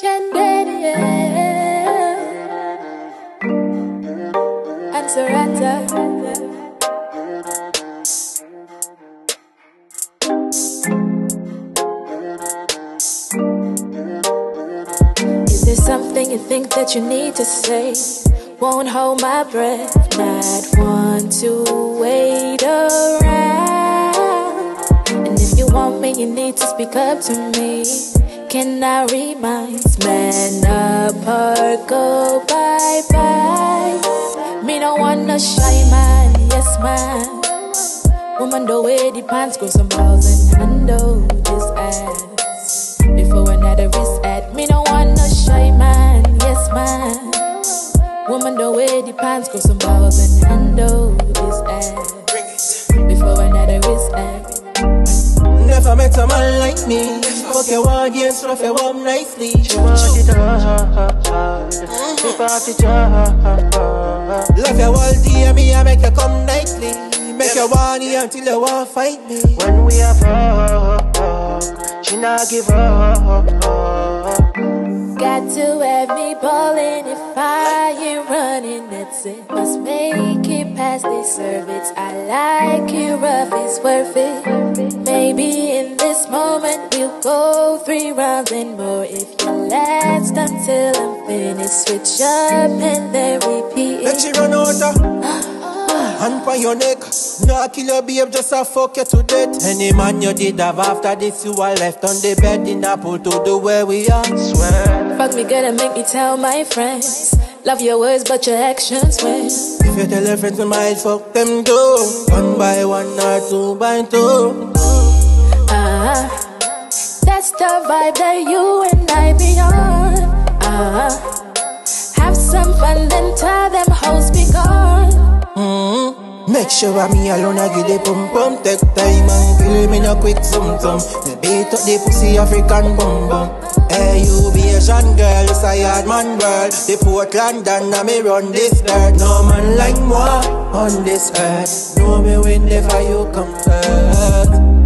Shan Danielle. Antarata. Is there something you think that you need to say? Won't hold my breath, not want to wait around. And if you want me, you need to speak up to me. Can I remind man or go bye bye? Me no want no shy man, yes man. Woman the way the pants go some balls and handle this ass. Before another wrist at me no want no shy man, yes man. Woman the way the pants go some balls and handle this ass. Before another wrist at. Never met a man like me. Fuck your one yes, rough your one nicely. She want it hard, she party hard. Love your all day, me I make you come nightly. Make you want it until you want fight me. When we have her, she not give up. Got to have me ballin' if I ain't running, that's it. Must make it past this service. I like it rough, it's worth it. Maybe in this moment we'll go three rounds and more. If you last until I'm finished, switch up and then repeat Make it. she run out of uh, Hand on your neck No kill your babe just a fuck you to death Any man you did have after this You are left on the bed in a pool to the way we are Swear, Fuck me good and make me tell my friends. Love your words, but your actions win. If you tell your friends we might fuck them too One by one or two by two. That's the vibe that you and I be on. Uh-huh. Have some fun, then tell them hoes be gone. mm-hmm. Make sure I'm me alone I give the pum pum Take time and kill me no quick zum zum The beat up the pussy African bum bum Hey you be Asian girl, it's a yard man world The Portland and I me run this dirt No man like moi on this earth Know me whenever you come first